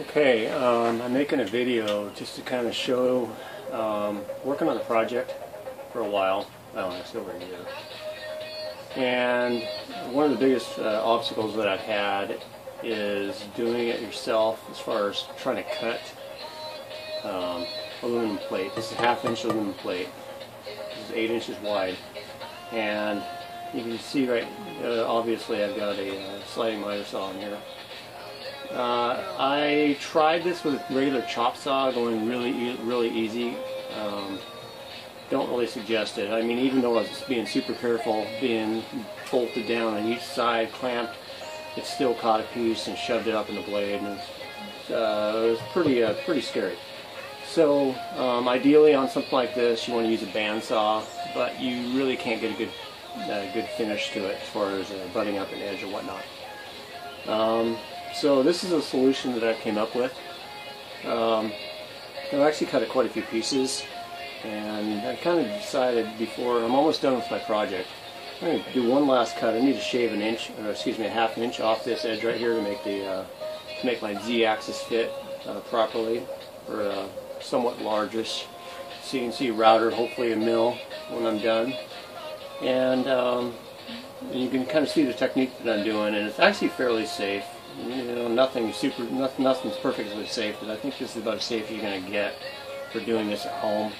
Okay, um, I'm making a video just to kind of show um, working on the project for a while. Well, it's over a year. And one of the biggest uh, obstacles that I've had is doing it yourself as far as trying to cut um, aluminum plate. This is a half inch aluminum plate. This is eight inches wide. And you can see right, uh, obviously I've got a uh, sliding miter saw in here. Uh, I tried this with a regular chop saw, going really, e really easy. Um, don't really suggest it. I mean, even though I was being super careful, being bolted down on each side, clamped, it still caught a piece and shoved it up in the blade, and uh, it was pretty, uh, pretty scary. So, um, ideally on something like this, you want to use a bandsaw, but you really can't get a good, uh, good finish to it as far as uh, butting up an edge or whatnot. Um, so this is a solution that I came up with. Um, I've actually cut it quite a few pieces and I kind of decided before, I'm almost done with my project. I'm going to do one last cut. I need to shave an inch, or excuse me, a half inch off this edge right here to make the uh, to make my Z-axis fit uh, properly, or uh, somewhat largish. See router, hopefully a mill when I'm done. And, um, and you can kind of see the technique that I'm doing, and it's actually fairly safe you know, nothing super, nothing, nothing's perfectly safe, but I think this is about as safe you're going to get for doing this at home.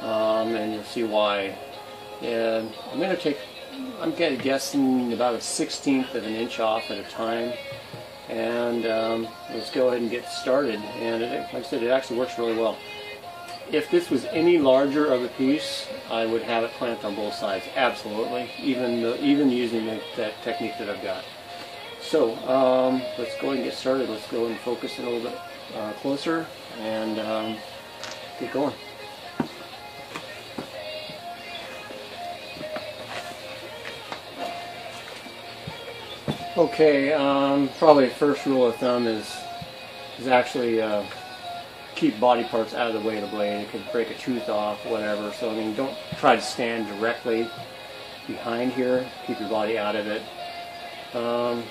Um, and you'll see why. And I'm going to take, I'm guessing about a 16th of an inch off at a time. And um, let's go ahead and get started. And it, like I said, it actually works really well. If this was any larger of a piece, I would have it clamped on both sides. Absolutely, even the, even using the, that technique that I've got. So um, let's go and get started. Let's go and focus it a little bit uh, closer and um, get going. Okay, um, probably first rule of thumb is is actually uh, keep body parts out of the way of the blade. It could break a tooth off, whatever. So I mean, don't try to stand directly behind here. Keep your body out of it. Um,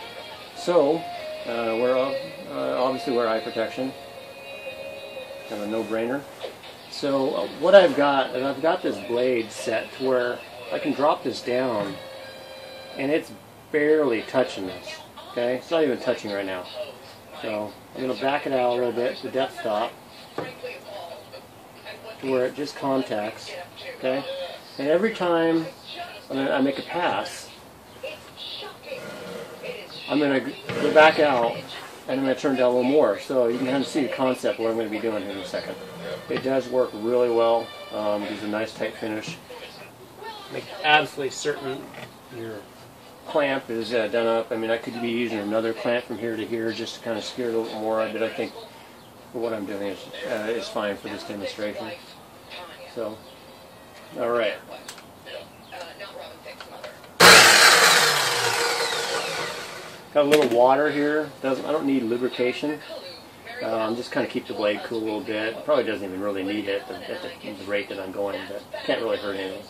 so, uh, we're uh, obviously wear eye protection. Kind of a no-brainer. So uh, what I've got, and I've got this blade set to where I can drop this down, and it's barely touching this. Okay, it's not even touching right now. So I'm going to back it out a little bit to depth stop, to where it just contacts. Okay, and every time I make a pass, I'm going to go back out and I'm going to turn down a little more. So you can kind of see the concept of what I'm going to be doing here in a second. It does work really well. Um, gives a nice tight finish. Make absolutely certain your clamp is uh, done up. I mean, I could be using another clamp from here to here just to kind of steer it a little more, but I think what I'm doing is, uh, is fine for this demonstration. So, all right. Got a little water here. Doesn't I don't need lubrication. Um, just kind of keep the blade cool a little bit. Probably doesn't even really need it at the, the rate that I'm going, but can't really hurt anything.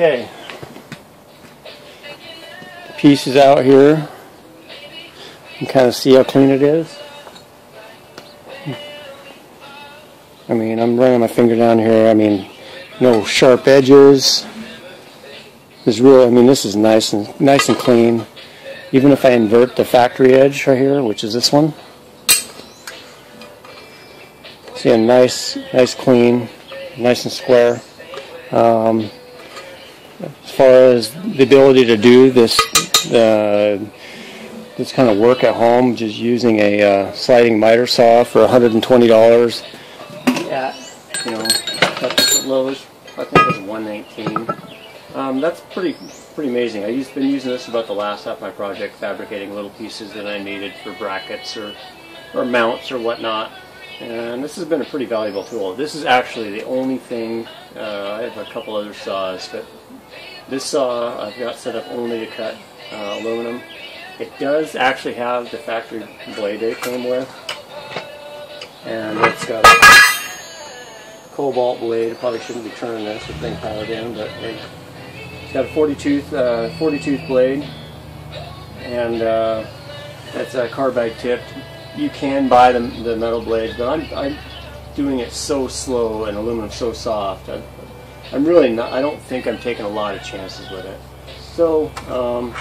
Okay. Piece is out here. You can kind of see how clean it is. I mean, I'm running my finger down here. I mean, no sharp edges. There's real. I mean, this is nice and nice and clean. Even if I invert the factory edge right here, which is this one, see a nice, nice clean, nice and square. Um, as far as the ability to do this uh, this kind of work at home, just using a uh, sliding miter saw for $120 at you know at Lowe's. I think it was 119. Um, that's pretty pretty amazing. I've been using this about the last half of my project, fabricating little pieces that I needed for brackets or or mounts or whatnot. And this has been a pretty valuable tool. This is actually the only thing. Uh, I have a couple other saws, but this saw I've got set up only to cut uh, aluminum. It does actually have the factory blade it came with, and it's got a Kobalt blade. I probably shouldn't be turning this with thing powered in, but it's got a 40 tooth, uh, 40 tooth blade, and uh, that's a carbide tipped. You can buy the, the metal blades, but I'm, I'm doing it so slow and aluminum so soft. I, I'm really not. I don't think I'm taking a lot of chances with it. So um,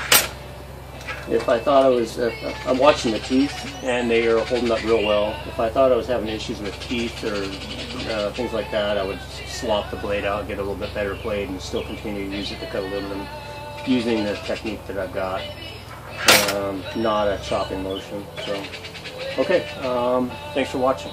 if I thought I was, I'm watching the teeth and they are holding up real well. If I thought I was having issues with teeth or uh, things like that, I would swap the blade out, get a little bit better blade, and still continue to use it to cut aluminum using the technique that I've got, um, not a chopping motion. So, okay, um, thanks for watching.